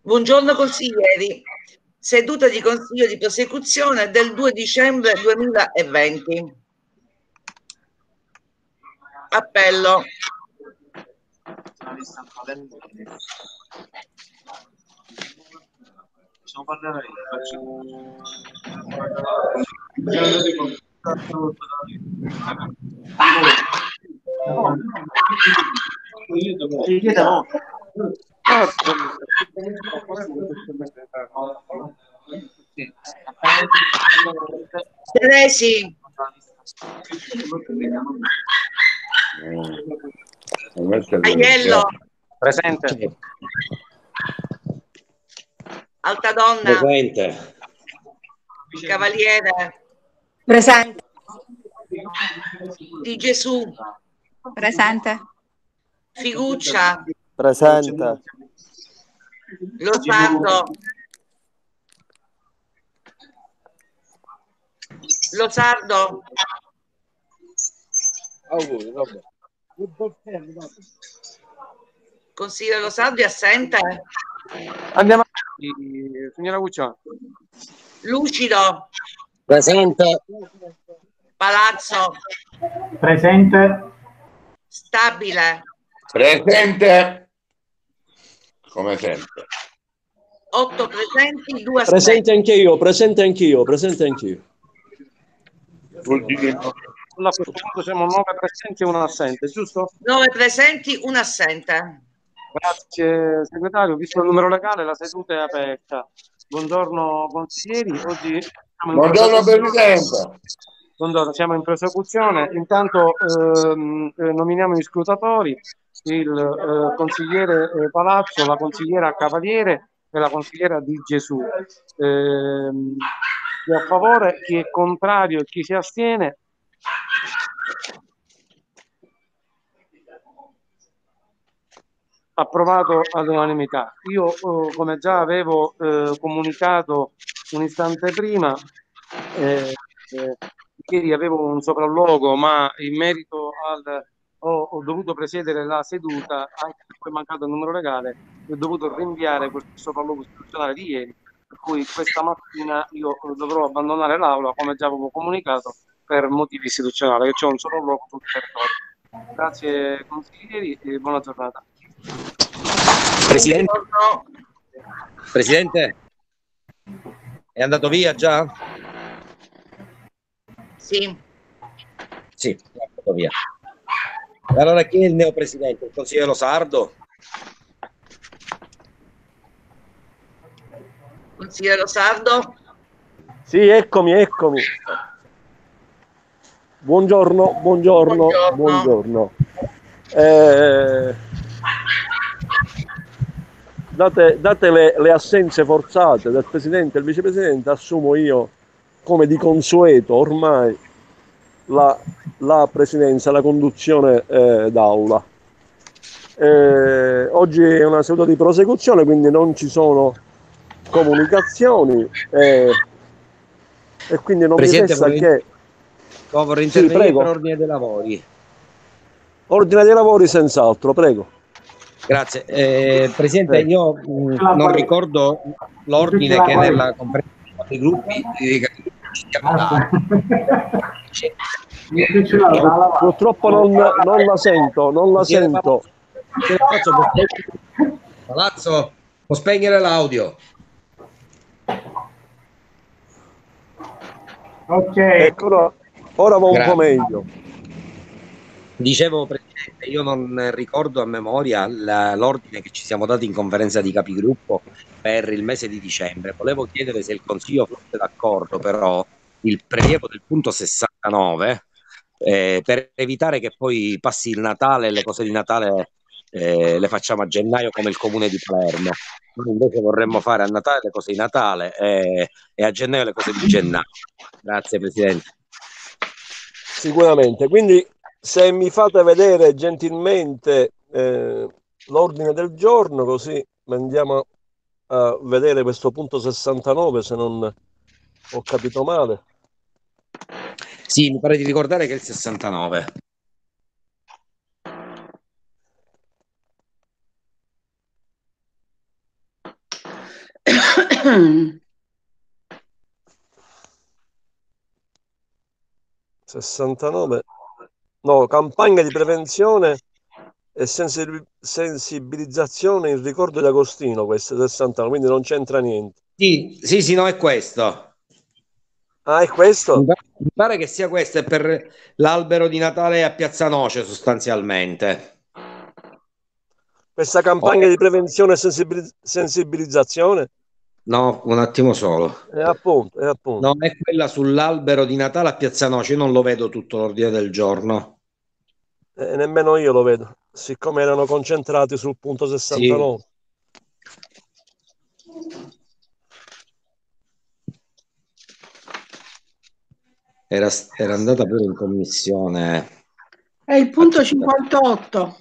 Buongiorno consiglieri, seduta di consiglio di prosecuzione del 2 dicembre 2020. Appello. Possiamo parlare io. Teresi. Aiello. Presente. Alta donna. Presente. Cavaliere. Presente. Di Gesù. Presente. Figuccia. Presente. Lo Sardo. Lo Sardo. Consigliere Lo Sardo è assente. Andiamo avanti, signora Guccione. Lucido. Presente. Palazzo. Presente. Stabile. Presente. Come sempre. Otto presenti, due Presente assenti. anche io, presente anch'io, presente anch'io. Vuol dire Allora, a questo punto siamo nove presenti e uno assente, giusto? Nove presenti, un assente. Grazie segretario, visto il numero legale la seduta è aperta. Buongiorno consiglieri, oggi Buongiorno Presidente. Buongiorno, siamo in prosecuzione. Intanto ehm, eh, nominiamo gli scrutatori, il eh, consigliere eh, Palazzo, la consigliera Cavaliere e la consigliera Di Gesù. Ehm, chi è a favore, chi è contrario e chi si astiene. Approvato all'unanimità. Io, eh, come già avevo eh, comunicato un istante prima, eh, eh, ieri avevo un sopralluogo, ma in merito al ho, ho dovuto presiedere la seduta, anche se poi è mancato il numero legale, e ho dovuto rinviare quel sopralluogo istituzionale di ieri, per cui questa mattina io dovrò abbandonare l'aula, come già avevo comunicato, per motivi istituzionali, che c'è un sopralluogo sul territorio. Grazie consiglieri e buona giornata. Presidente. Presidente, è andato via già? Sì. Sì, andato via. Allora chi è il neopresidente? Il consigliere Sardo? Consigliere Sardo. Sì, eccomi, eccomi. Buongiorno, buongiorno, Buongiorno. buongiorno. Eh, date date le, le assenze forzate del Presidente e del Vicepresidente, assumo io, come di consueto ormai, la, la presidenza, la conduzione eh, d'aula. Eh, oggi è una seduta di prosecuzione, quindi non ci sono comunicazioni eh, e quindi non Presidente, mi resta vorrei- che No, vorrei Sì, intervenire prego. per ordine dei lavori. ordine dei lavori senz'altro, prego. Grazie. Eh, Presidente, io mh, non ricordo l'ordine che nella conferenza dei gruppi Pur- Purtroppo non, non la sento, non la sento. Palazzo, può spegnere l'audio. Ok. Ecco, ora, va un Grazie. po' meglio. Dicevo, Presidente, io non ricordo a memoria l'ordine che ci siamo dati in conferenza di capigruppo per il mese di dicembre. Volevo chiedere se il Consiglio fosse d'accordo, però, il prelievo del punto 69, eh, per evitare che poi passi il Natale e le cose di Natale eh, le facciamo a gennaio come il Comune di Palermo. Noi invece vorremmo fare a Natale le cose di Natale e, e a gennaio le cose di gennaio. Grazie, Presidente. Sicuramente. Quindi se mi fate vedere gentilmente eh, l'ordine del giorno, così andiamo a vedere questo punto 69, se non ho capito male. Sì, mi pare di ricordare che è il 69. 69. No, campagna di prevenzione e sensibil- sensibilizzazione in ricordo di Agostino, questo 69, quindi non c'entra niente. Sì, sì, sì, no, è questo. Ah, è questo? Mi pare, mi pare che sia questo, è per l'albero di Natale a Piazza Noce sostanzialmente. Questa campagna di prevenzione e sensibil- sensibilizzazione? No, un attimo solo. È appunto, è appunto. No, è quella sull'albero di Natale a Piazza Noce, io non lo vedo tutto l'ordine del giorno. Eh, nemmeno io lo vedo, siccome erano concentrati sul punto 69. Era, era andata pure in commissione. È il punto 58.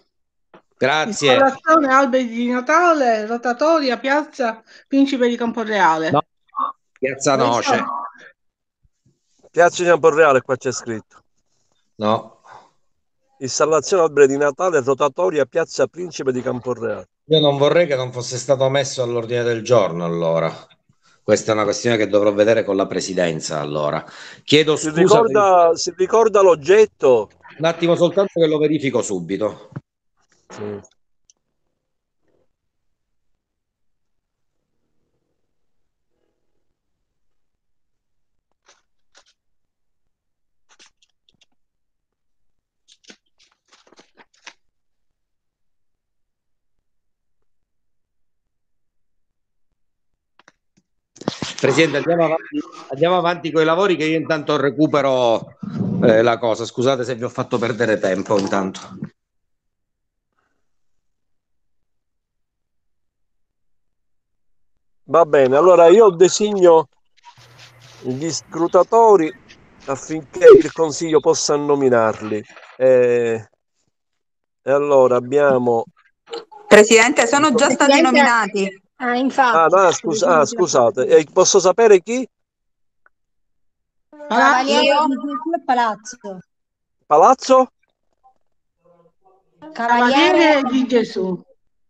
Grazie. Installazione alberi di Natale, rotatoria, piazza Principe di Camporeale. No, Piazza Noce. Piazza di Camporreale, qua c'è scritto. No, Installazione alberi di Natale, rotatoria, piazza Principe di Camporreale. io non vorrei che non fosse stato messo all'ordine del giorno allora. Questa è una questione che dovrò vedere con la presidenza allora. Chiedo Si scusa ricorda, si ricorda l'oggetto? per- un attimo soltanto che lo verifico subito. Sì. Presidente, andiamo avanti, andiamo avanti con i lavori che io intanto recupero eh, la cosa. Scusate se vi ho fatto perdere tempo intanto. Va bene, allora io designo gli scrutatori affinché il Consiglio possa nominarli. E, e allora abbiamo... Presidente, sono già stati Presidente- nominati. Ah, Ah, infatti. no, scusa- ah, scusate, E posso sapere chi? Cavaliere Io? di Gesù e Palazzo. Palazzo? Cavaliere di Gesù.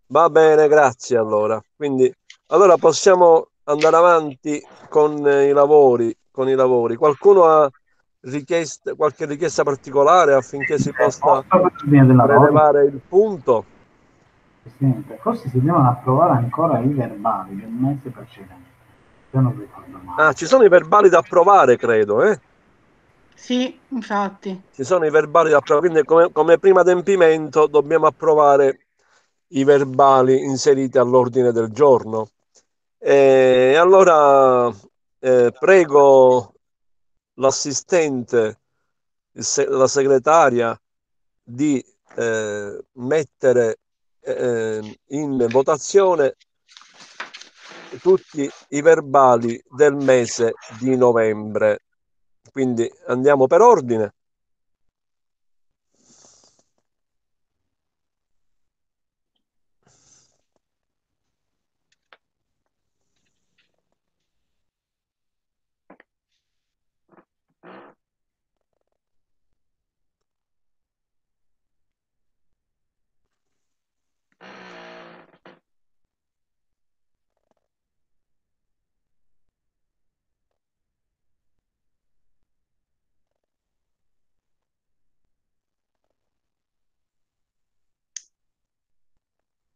Va bene, grazie allora. Quindi, allora possiamo andare avanti con eh, i lavori, con i lavori. Qualcuno ha richiesta, qualche richiesta particolare affinché si possa prelevare il punto? Presidente, forse si devono approvare ancora i verbali del mese precedente. Se non ricordo male. Ah, ci sono i verbali da approvare, credo, eh? Sì, infatti. Ci sono i verbali da approvare, quindi come, come primo adempimento dobbiamo approvare i verbali inseriti all'ordine del giorno. E allora eh, prego l'assistente, se- la segretaria di eh, mettere eh, in votazione tutti i verbali del mese di novembre. Quindi andiamo per ordine.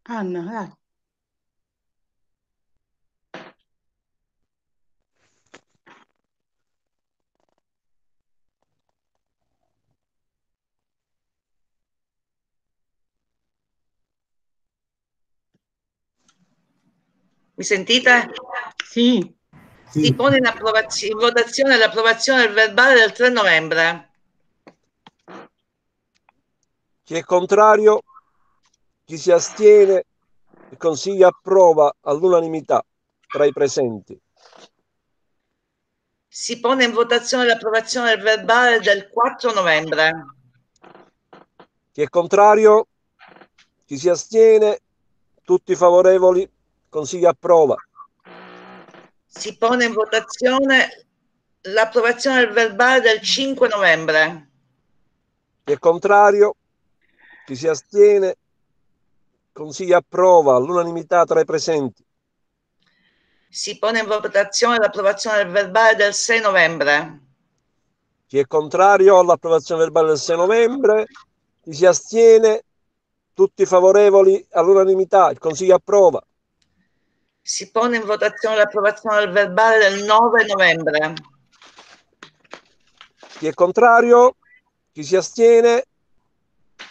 Anna, dai. Mi sentite? Sì. Si pone in, in votazione l'approvazione del verbale del 3 novembre. Chi è contrario? Chi si astiene? Il Consiglio approva all'unanimità tra i presenti. Si pone in votazione l'approvazione del verbale del 4 novembre. Chi è contrario? Chi si astiene? Tutti favorevoli? Consiglio approva. Si pone in votazione l'approvazione del verbale del 5 novembre. Chi è contrario? Chi si astiene? Consiglio approva all'unanimità tra i presenti. Si pone in votazione l'approvazione del verbale del 6 novembre. Chi è contrario all'approvazione verbale del 6 novembre? Chi si astiene? Tutti favorevoli all'unanimità. Il Consiglio approva. Si pone in votazione l'approvazione del verbale del 9 novembre. Chi è contrario? Chi si astiene?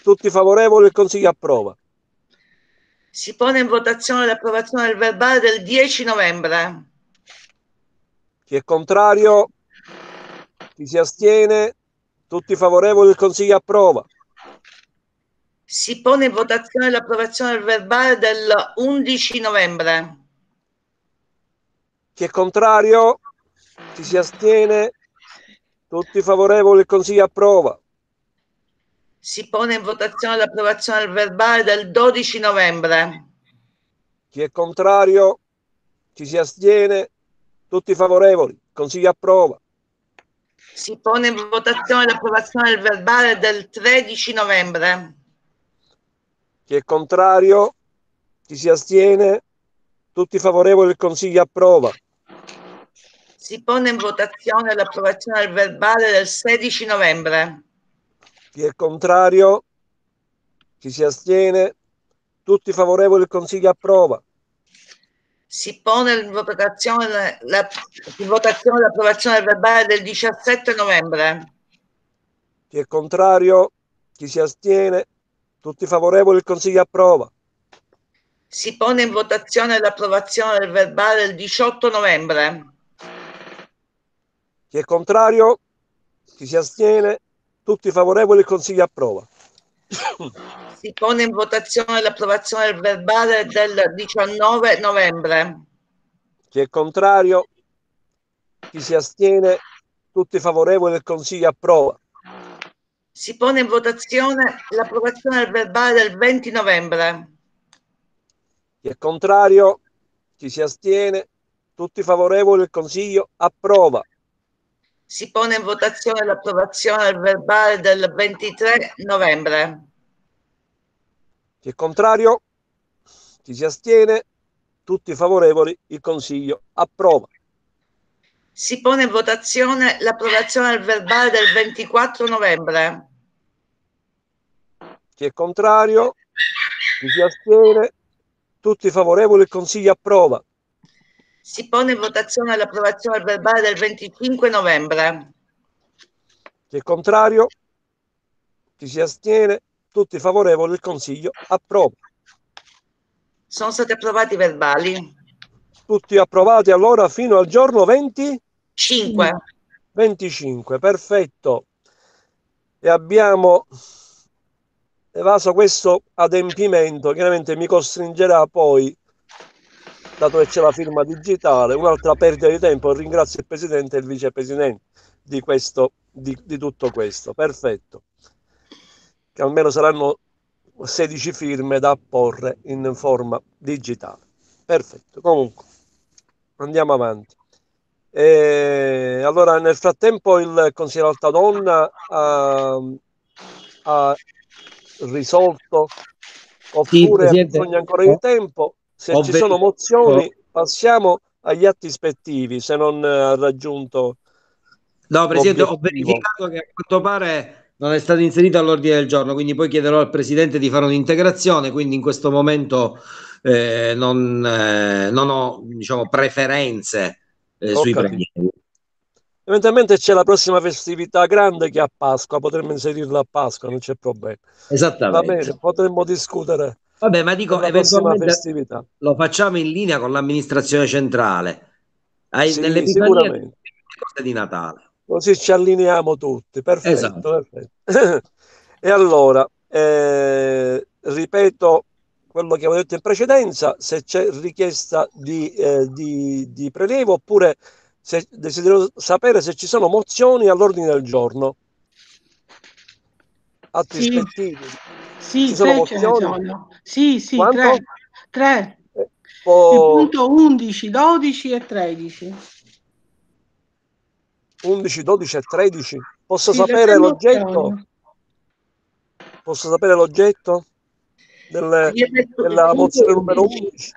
Tutti favorevoli, il Consiglio approva. Si pone in votazione l'approvazione del verbale del 10 novembre. Chi è contrario? Chi si astiene? Tutti favorevoli, il Consiglio approva. Si pone in votazione l'approvazione del verbale del 11 novembre. Chi è contrario? Chi si astiene? Tutti favorevoli, il Consiglio approva. Si pone in votazione l'approvazione del verbale del 12 novembre. Chi è contrario? Chi si astiene? Tutti favorevoli, Consiglio approva. Si pone in votazione l'approvazione del verbale del 13 novembre. Chi è contrario? Chi si astiene? Tutti favorevoli, il Consiglio approva. Si pone in votazione l'approvazione del verbale del 16 novembre. Chi è contrario? Chi si astiene? Tutti favorevoli, il Consiglio approva. Si pone in votazione, la, in votazione l'approvazione del verbale del 17 novembre. Chi è contrario? Chi si astiene? Tutti favorevoli, il Consiglio approva. Si pone in votazione l'approvazione del verbale del 18 novembre. Chi è contrario? Chi si astiene? Tutti favorevoli, il Consiglio approva. Si pone in votazione l'approvazione del verbale del 19 novembre. Chi è contrario? Chi si astiene? Tutti favorevoli, il Consiglio approva. Si pone in votazione l'approvazione del verbale del 20 novembre. Chi è contrario? Chi si astiene? Tutti favorevoli, il Consiglio approva. Si pone in votazione l'approvazione del verbale del 23 novembre. Chi è contrario? Chi si astiene? Tutti favorevoli, il Consiglio approva. Si pone in votazione l'approvazione del verbale del 24 novembre. Chi è contrario? Chi si astiene? Tutti favorevoli, il Consiglio approva. Si pone in votazione l'approvazione verbale del 25 novembre. Chi è contrario? Chi si astiene? Tutti favorevoli, il Consiglio approva. Sono stati approvati i verbali. Tutti approvati allora fino al giorno 20? 5. 25, perfetto. E abbiamo evaso questo adempimento, chiaramente mi costringerà poi, dato che c'è la firma digitale, un'altra perdita di tempo. Ringrazio il Presidente e il Vicepresidente di, questo, di, di tutto questo. Perfetto. Che almeno saranno 16 firme da apporre in forma digitale. Perfetto. Comunque, andiamo avanti. E allora, nel frattempo, il consigliere Altadonna ha, ha risolto oppure Sì, ha bisogno ancora di tempo. Se Ho ci sono verificato- mozioni, passiamo agli atti ispettivi. Se non eh, ha raggiunto No, Presidente, ho l'obiettivo. verificato che a quanto pare non è stato inserito all'ordine del giorno, quindi poi chiederò al Presidente di fare un'integrazione, quindi in questo momento eh, non, eh, non ho diciamo, preferenze eh, Ho sui premi. Eventualmente c'è la prossima festività grande che è a Pasqua, potremmo inserirla a Pasqua, non c'è problema. Va Esattamente. bene, potremmo discutere Vabbè, ma dico, eventualmente festività. lo facciamo in linea con l'amministrazione centrale. Hai, Sì, nell'Epifania sicuramente. cose di Natale. Così ci allineiamo tutti. Perfetto, Esatto. perfetto. e allora, eh, ripeto quello che avevo detto in precedenza, se c'è richiesta di, eh, di- di prelievo oppure se desidero sapere se ci sono mozioni all'ordine del giorno. Atti Sì. ispettivi. Sì, Ci sono tre ce ne mozioni? sono. Sì, sì, Quanto? tre. Tre. Eh, Il po- punto 11, 12 e 13. 11, 12 e 13. Posso Sì, sapere l'oggetto? mozioni. Posso sapere l'oggetto del- il della mozione numero 11. 11?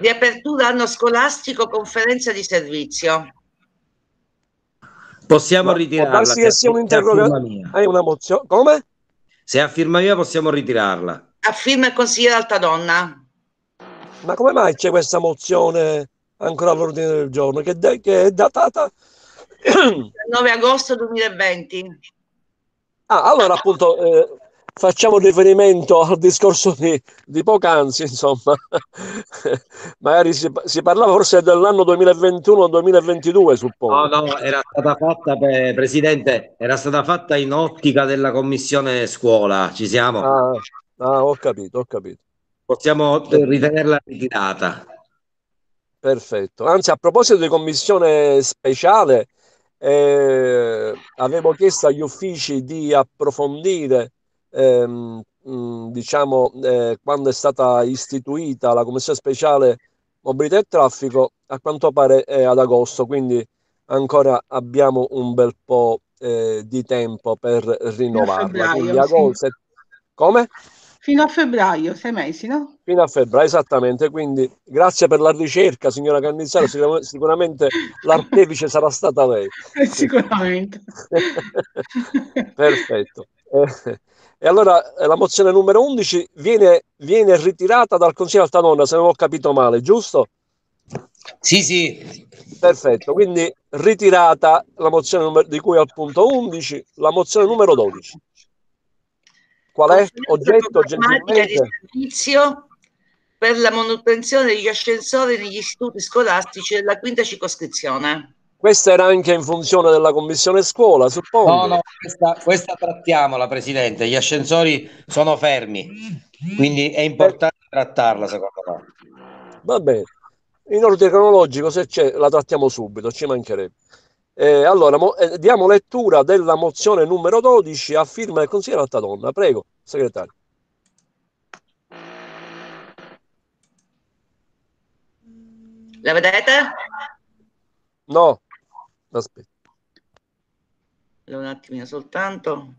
di apertura anno scolastico conferenza di servizio. Possiamo Ma può ritirarla. darsi se che sia un se a firma interrogatorio. mia. Hai una mozione? Come? Se a firma mia possiamo ritirarla. A firma il consigliere Altadonna. Ma come mai c'è questa mozione ancora all'ordine del giorno che, de- che è datata? Il 9 agosto 2020. Ah, allora appunto eh, facciamo riferimento al discorso di, di poc'anzi, insomma. Magari si, si parlava forse dell'anno 2021-2022, suppongo. No, no, era stata fatta, per, Presidente, era stata fatta in ottica della commissione scuola. Ci siamo? Ah, ah, ho capito, ho capito. Possiamo ritenerla ritirata. Perfetto. Anzi, a proposito di commissione speciale, eh, avevo chiesto agli uffici di approfondire, ehm, diciamo, eh, quando è stata istituita la commissione speciale mobilità e traffico, a quanto pare è ad agosto, quindi ancora abbiamo un bel po' eh, di tempo per rinnovarla. febbraio, Quindi sì. agosto. Come? Fino a febbraio, sei mesi, no? Fino a febbraio, esattamente. Quindi grazie per la ricerca, signora Cannizzaro. Sicur- Sicuramente l'artefice sarà stata lei. Sicuramente. Perfetto. Eh, E allora eh, la mozione numero 11 viene, viene ritirata dal Consiglio Altanonna, se non ho capito male, giusto? Sì, sì. Perfetto, quindi ritirata la mozione numero, di cui al punto 11, la mozione numero 12. Qual è? Oggetto, programmatica di gentilmente? servizio per la manutenzione degli ascensori negli istituti scolastici della quinta circoscrizione. Questa era anche in funzione della commissione scuola, suppongo. No, no, questa, questa trattiamola, Presidente. Gli ascensori sono fermi, quindi è importante trattarla, secondo me. Va bene. In ordine cronologico, se c'è, la trattiamo subito, ci mancherebbe. Eh, allora, mo- eh, diamo lettura della mozione numero 12 a firma del consigliere Altadonna. Prego, segretario. La vedete? No, Allora, Un attimino soltanto.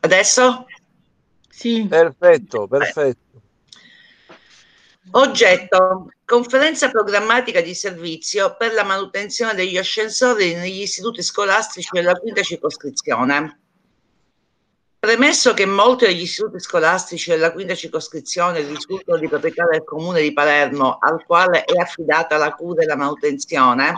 Adesso? Sì. Perfetto, perfetto. Oggetto, conferenza programmatica di servizio per la manutenzione degli ascensori negli istituti scolastici della quinta circoscrizione. Premesso che molti degli istituti scolastici della quinta circoscrizione risultano di proprietà del comune di Palermo, al quale è affidata la cura e la manutenzione,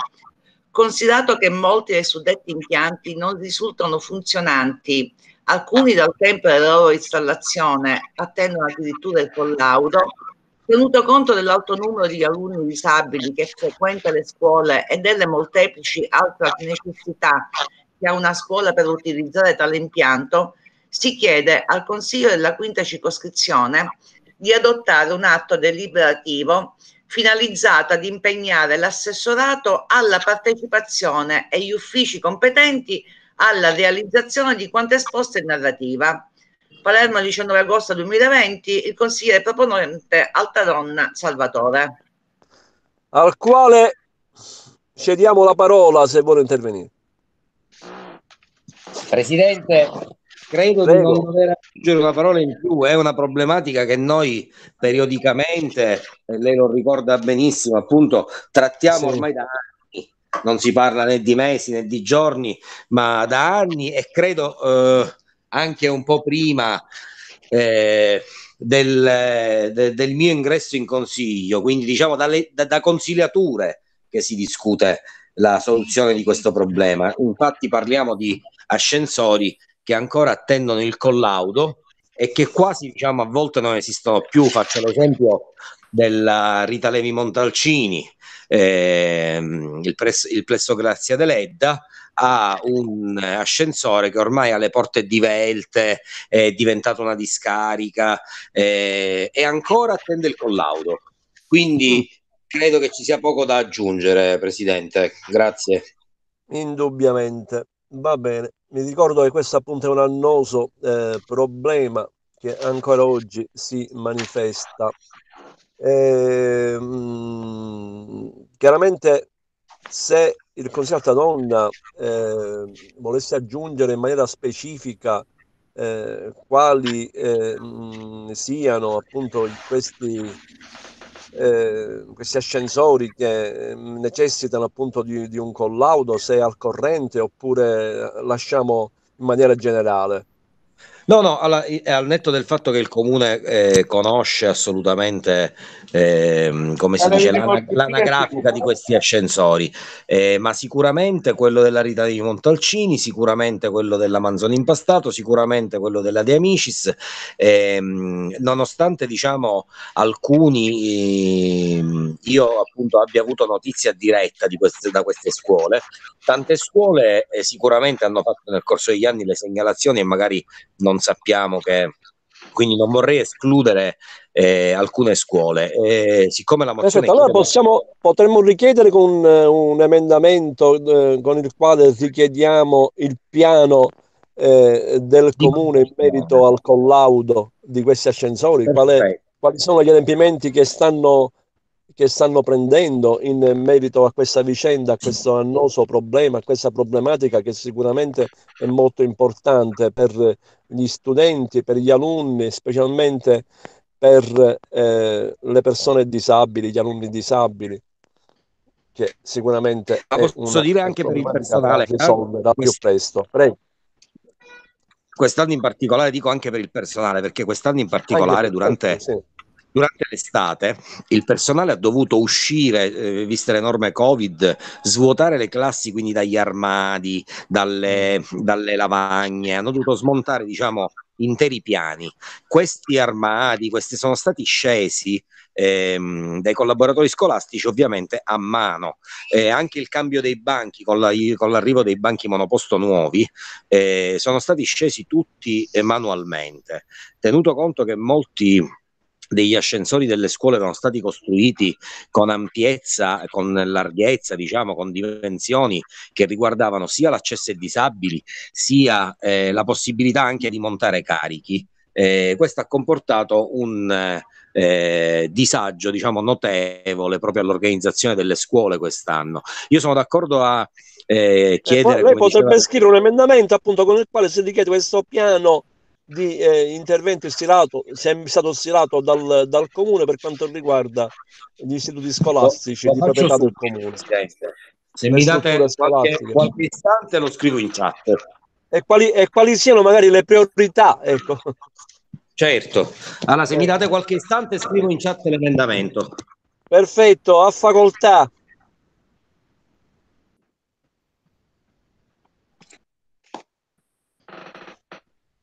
considerato che molti dei suddetti impianti non risultano funzionanti, alcuni dal tempo della loro installazione attendono addirittura il collaudo, tenuto conto dell'alto numero di alunni disabili che frequenta le scuole e delle molteplici altre necessità che ha una scuola per utilizzare tale impianto, si chiede al Consiglio della quinta circoscrizione di adottare un atto deliberativo finalizzato ad impegnare l'assessorato alla partecipazione e gli uffici competenti alla realizzazione di quanto esposto in narrativa. Palermo 19 agosto 2020, il consigliere proponente Altadonna Salvatore. Al quale cediamo la parola se vuole intervenire. Presidente, credo di Prego. non dover aggiungere una parola in più, è una problematica che noi periodicamente, e lei lo ricorda benissimo, appunto, trattiamo Sì. ormai da anni. Non si parla né di mesi né di giorni, ma da anni e credo eh, anche un po' prima eh, del, de- del mio ingresso in consiglio, quindi diciamo dalle- da, da consigliature che si discute la soluzione di questo problema. Infatti parliamo di ascensori che ancora attendono il collaudo e che quasi diciamo a volte non esistono più. Faccio l'esempio della Rita Levi Montalcini, ehm, il, pres- il plesso Grazia Deledda ha un ascensore che ormai ha le porte divelte, è diventato una discarica eh, e ancora attende il collaudo. Quindi credo che ci sia poco da aggiungere, Presidente. Grazie. Indubbiamente. Va bene, mi ricordo che questo appunto è un annoso eh, problema che ancora oggi si manifesta. Eh, mh, chiaramente se il Consiglio Alta Donna eh, volesse aggiungere in maniera specifica eh, quali mh, siano appunto questi, eh, questi ascensori che necessitano appunto di, di un collaudo, se è al corrente oppure lasciamo in maniera generale. No, no, alla- al netto del fatto che il comune eh, conosce assolutamente, ehm, come si dice, l'ana- l'anagrafica di questi ascensori, eh, ma sicuramente quello della Rita di Montalcini, sicuramente quello della Manzoni Impastato, sicuramente quello della De Amicis, ehm, nonostante diciamo alcuni, ehm, io appunto abbia avuto notizia diretta di queste, da queste scuole, tante scuole eh, sicuramente hanno fatto nel corso degli anni le segnalazioni e magari non sappiamo che quindi non vorrei escludere eh, alcune scuole. Eh, siccome la mozione Perfetto, allora possiamo, potremmo richiedere con eh, un emendamento eh, con il quale richiediamo il piano eh, del comune in merito al collaudo di questi ascensori, Perfetto. quali sono gli adempimenti che stanno, che stanno prendendo in merito a questa vicenda, a questo annoso problema, a questa problematica che sicuramente è molto importante per gli studenti, per gli alunni, specialmente per eh, le persone disabili, gli alunni disabili, che sicuramente Ma posso dire anche per il da personale, risolvere al più presto. Prego. quest'anno in particolare, dico anche per il personale, perché quest'anno in particolare durante, sì. Durante l'estate il personale ha dovuto uscire, eh, viste le norme Covid, svuotare le classi quindi dagli armadi, dalle, dalle lavagne, hanno dovuto smontare diciamo interi piani. Questi armadi, questi sono stati scesi ehm, dai collaboratori scolastici ovviamente a mano. Eh, anche il cambio dei banchi con, la- con l'arrivo dei banchi monoposto nuovi eh, sono stati scesi tutti eh, manualmente, tenuto conto che molti degli ascensori delle scuole erano stati costruiti con ampiezza, con larghezza, diciamo, con dimensioni che riguardavano sia l'accesso ai disabili, sia eh, la possibilità anche di montare carichi. Eh, questo ha comportato un eh, disagio, diciamo, notevole proprio all'organizzazione delle scuole quest'anno. Io sono d'accordo a eh, Eh, chiedere, lei potrebbe diceva- scrivere un emendamento appunto con il quale si richiede questo piano di eh, intervento stilato, se è stato stilato dal, dal comune per quanto riguarda gli istituti scolastici Lo di faccio proprietà del comune. Se Le mi date qualche, qualche istante lo scrivo in chat. E quali, e quali siano magari le priorità, ecco. Certo. Allora, se mi date qualche istante scrivo in chat l'emendamento. Perfetto, a facoltà.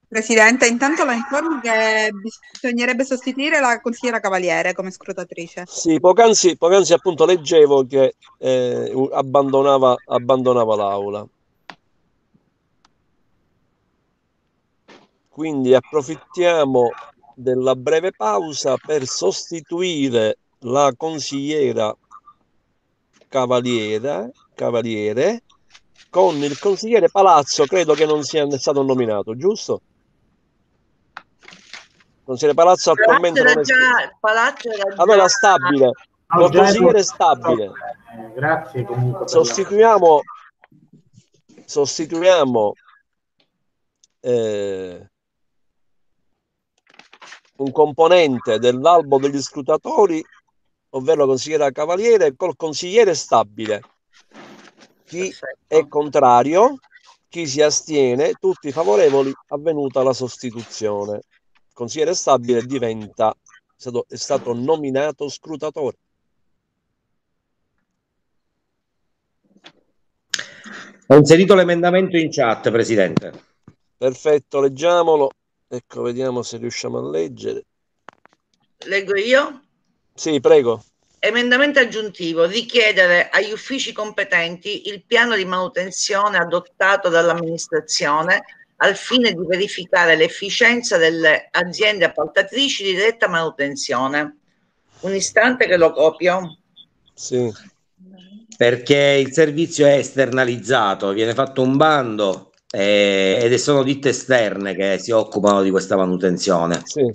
Presidente, intanto la informo che bisognerebbe sostituire la consigliera Cavaliere come scrutatrice. Sì, poc'anzi, poc'anzi appunto leggevo che eh, abbandonava, abbandonava l'aula. Quindi approfittiamo della breve pausa per sostituire la consigliera Cavaliera, Cavaliere con il consigliere Palazzo, credo che non sia stato nominato, giusto? Consigliere Palazzo Palazzo attualmente era non è già, Palazzo era già, allora stabile, No, già- consigliere stabile. Eh, grazie comunque. per la- Sostituiamo, sostituiamo eh, un componente dell'albo degli scrutatori, ovvero la consigliera Cavaliere, col consigliere stabile. Chi è contrario, chi si astiene, tutti favorevoli, avvenuta la sostituzione. Consigliere stabile diventa, è stato, è stato nominato scrutatore. Ho inserito l'emendamento in chat, Presidente. Perfetto, leggiamolo. Ecco, vediamo se riusciamo a leggere. Leggo io? Sì, prego. Emendamento aggiuntivo, richiedere agli uffici competenti il piano di manutenzione adottato dall'amministrazione al fine di verificare l'efficienza delle aziende appaltatrici di diretta manutenzione. Un istante che lo copio. Sì. perché il servizio è esternalizzato, viene fatto un bando eh, ed sono ditte esterne che si occupano di questa manutenzione. Sì.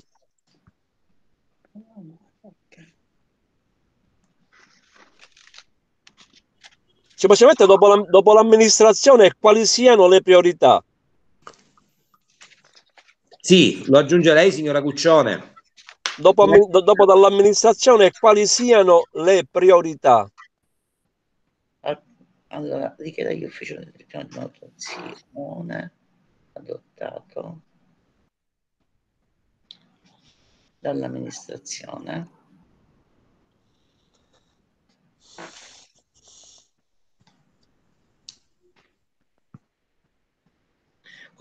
Semplicemente dopo, la- dopo l'amministrazione quali siano le priorità? Sì, lo aggiungerei, signora Cuccione. Dopo, dopo dall'amministrazione quali siano le priorità? Allora, richiede agli uffici del manutenzione adottato dall'amministrazione.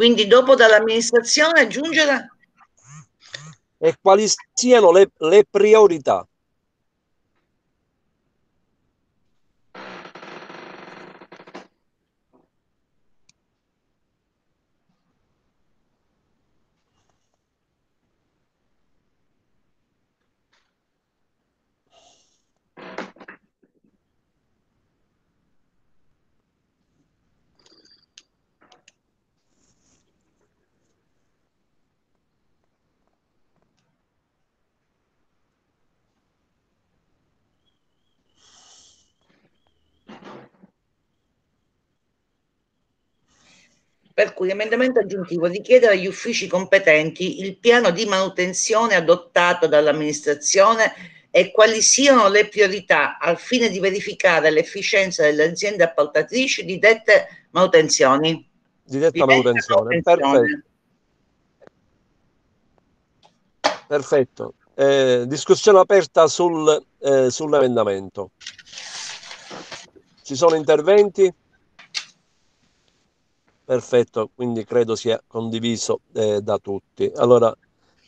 Quindi dopo dall'amministrazione aggiungere E quali siano le, le priorità? Per cui emendamento aggiuntivo di chiedere agli uffici competenti il piano di manutenzione adottato dall'amministrazione e quali siano le priorità al fine di verificare l'efficienza delle aziende appaltatrici di dette manutenzioni. Di detta Di detta manutenzione. manutenzione. Perfetto. Perfetto. Eh, discussione aperta sul, eh, sull'emendamento. Ci sono interventi? Perfetto, quindi credo sia condiviso eh, da tutti. Allora,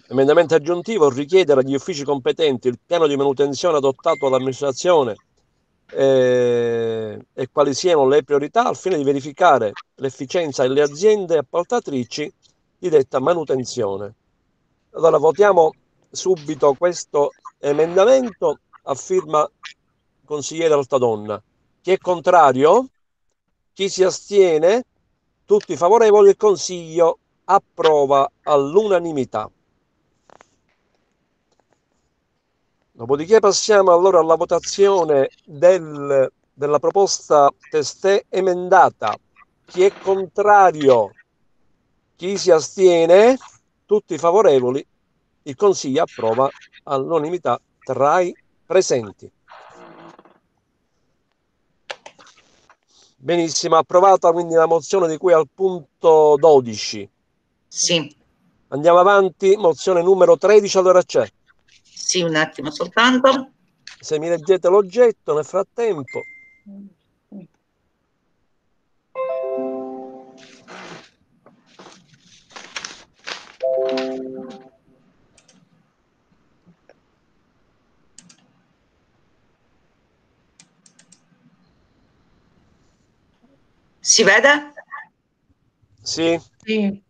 emendamento aggiuntivo richiedere agli uffici competenti il piano di manutenzione adottato dall'amministrazione eh, e quali siano le priorità al fine di verificare l'efficienza delle aziende appaltatrici di detta manutenzione. Allora votiamo subito questo emendamento a firma consigliere Altadonna. Chi è contrario? Chi si astiene? Tutti favorevoli, il Consiglio approva all'unanimità. Dopodiché passiamo allora alla votazione del- della proposta testè emendata. Chi è contrario? Chi si astiene? Tutti favorevoli, il Consiglio approva all'unanimità tra i presenti. Benissimo, approvata quindi la mozione di cui al punto 12. Sì, Andiamo avanti, mozione numero 13, allora c'è. sì, un attimo soltanto. Se mi leggete l'oggetto nel frattempo. Si vede? Sì, Sì.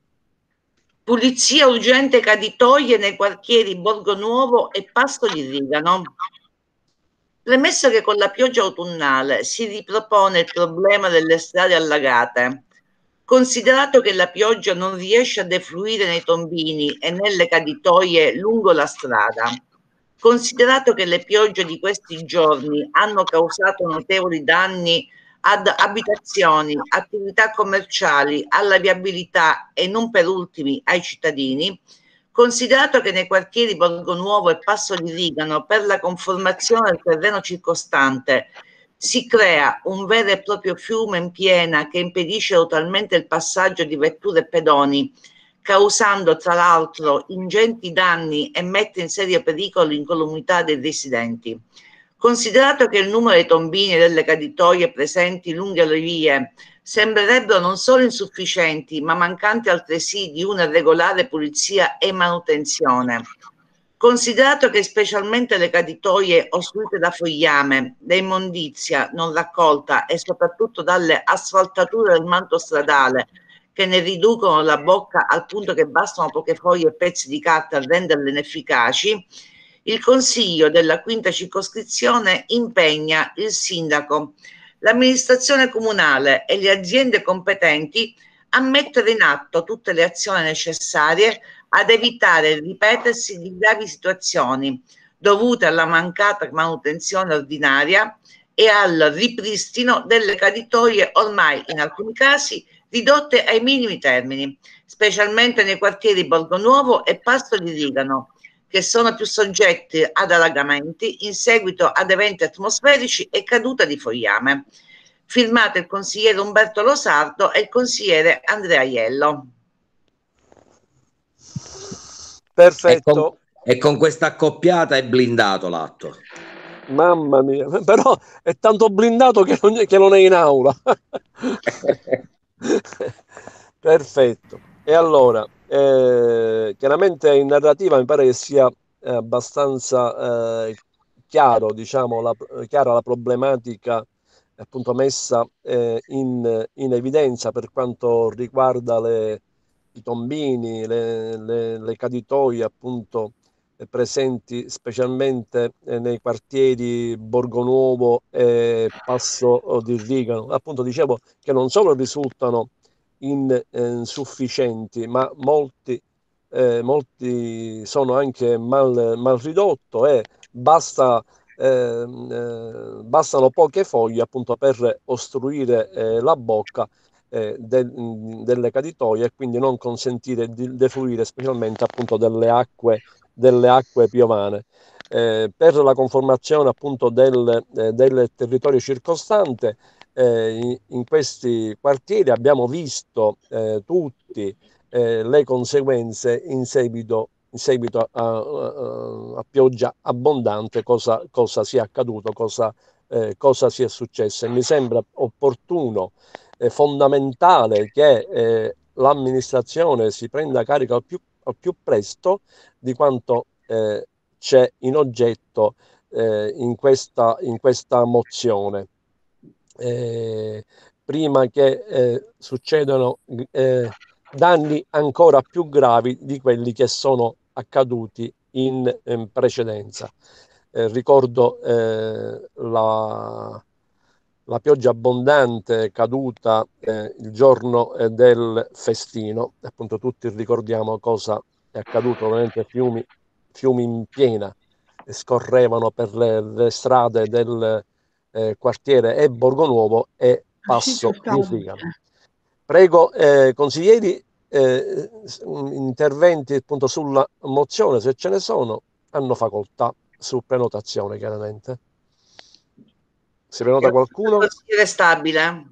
Pulizia urgente caditoie nei quartieri Borgo Nuovo e Pasto di Rigano. Premesso che con la pioggia autunnale si ripropone il problema delle strade allagate, considerato che la pioggia non riesce a defluire nei tombini e nelle caditoie lungo la strada, considerato che le piogge di questi giorni hanno causato notevoli danni ad abitazioni, attività commerciali, alla viabilità e non per ultimi ai cittadini, considerato che nei quartieri Borgo Nuovo e Passo di Rigano per la conformazione del terreno circostante si crea un vero e proprio fiume in piena che impedisce totalmente il passaggio di vetture e pedoni, causando tra l'altro ingenti danni e mette in serio pericolo l'incolumità dei residenti. Considerato che il numero dei tombini e delle caditoie presenti lungo le vie sembrerebbero non solo insufficienti, ma mancanti altresì di una regolare pulizia e manutenzione. Considerato che specialmente le caditoie ostruite da fogliame, da immondizia non raccolta e soprattutto dalle asfaltature del manto stradale che ne riducono la bocca al punto che bastano poche foglie e pezzi di carta a renderle inefficaci, Il Consiglio della quinta circoscrizione impegna il sindaco, l'amministrazione comunale e le aziende competenti a mettere in atto tutte le azioni necessarie ad evitare il ripetersi di gravi situazioni dovute alla mancata manutenzione ordinaria e al ripristino delle caditoie ormai in alcuni casi ridotte ai minimi termini, specialmente nei quartieri Borgo Nuovo e Pasto di Rigano, che sono più soggetti ad allagamenti in seguito ad eventi atmosferici e caduta di fogliame. Firmato il consigliere Umberto Losardo e il consigliere Andrea Iello. Perfetto. E con, e con questa accoppiata è blindato l'atto. Mamma mia, però è tanto blindato che non, che non è in aula. Perfetto. E allora, eh, chiaramente in narrativa mi pare che sia eh, abbastanza eh, chiaro, diciamo, la, chiara la problematica appunto messa eh, in, in, evidenza per quanto riguarda le, i tombini, le, le, le caditoie appunto eh, presenti specialmente nei quartieri Borgonuovo e Passo di Rigano. Appunto dicevo che non solo risultano insufficienti, ma molti, eh, molti sono anche mal, mal ridotto e basta, eh, bastano poche foglie appunto per ostruire eh, la bocca eh, de, delle caditoie e quindi non consentire di defluire specialmente appunto delle acque delle acque piovane. Eh, per la conformazione appunto del, eh, del territorio circostante eh, in, questi quartieri abbiamo visto eh, tutti eh, le conseguenze in seguito, in seguito a, a, a, pioggia abbondante cosa, cosa sia accaduto, cosa, eh, cosa sia successo e mi sembra opportuno e fondamentale che l'amministrazione si prenda carico al più al più presto di quanto eh, c'è in oggetto eh, in, questa, in questa mozione. Eh, prima che eh, succedano eh, danni ancora più gravi di quelli che sono accaduti in, in precedenza. Eh, ricordo la, la pioggia abbondante caduta eh, il giorno eh, del festino, appunto tutti ricordiamo cosa è accaduto, ovviamente fiumi, fiumi in piena scorrevano per le, le strade del eh, quartiere e Borgonuovo e Passo Rigano. Prego, eh, consiglieri, eh, interventi appunto sulla mozione, se ce ne sono, hanno facoltà su prenotazione chiaramente. Si prenota qualcuno? Consigliere stabile.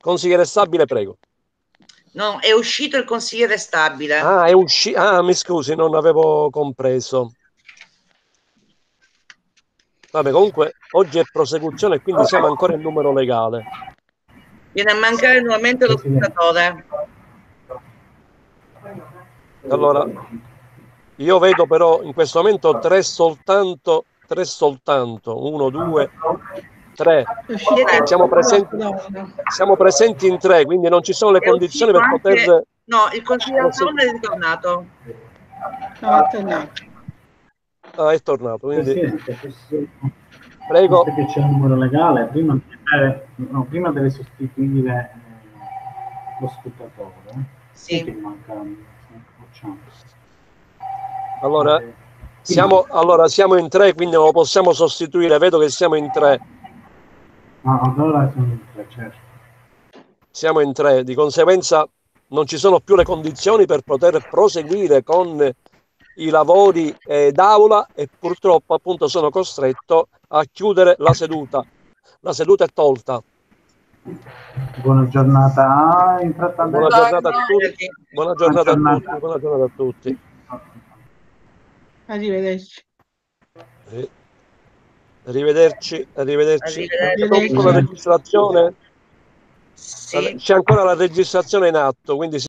Consigliere stabile, prego. No, è uscito il consigliere stabile. Ah, è uscito. Ah, mi scusi, non avevo compreso. Vabbè, comunque oggi è prosecuzione, quindi siamo ancora in numero legale. Viene a mancare nuovamente lo scrutatore. Allora, io vedo però in questo momento tre soltanto, tre soltanto, uno, due, tre. Siamo presenti, siamo presenti in tre, quindi non ci sono le condizioni per poter... No, il consigliere è ritornato. No, è tornato. Ah, è tornato, quindi... Prego. Che c'è il numero legale, prima, eh, no, prima deve sostituire eh, lo scrutatore. Eh. Sì. Allora, siamo, allora, siamo in tre, quindi non lo possiamo sostituire. Vedo che siamo in tre. Ah, allora siamo in tre, certo. Siamo in tre, di conseguenza non ci sono più le condizioni per poter proseguire con i lavori eh, d'aula e purtroppo appunto sono costretto a chiudere la seduta. La seduta è tolta. Buona giornata. Buona giornata a tutti. Buona giornata a tutti. Buona giornata a tutti. Arrivederci. Eh. Arrivederci, arrivederci. arrivederci. la registrazione? Sì. C'è ancora la registrazione in atto, quindi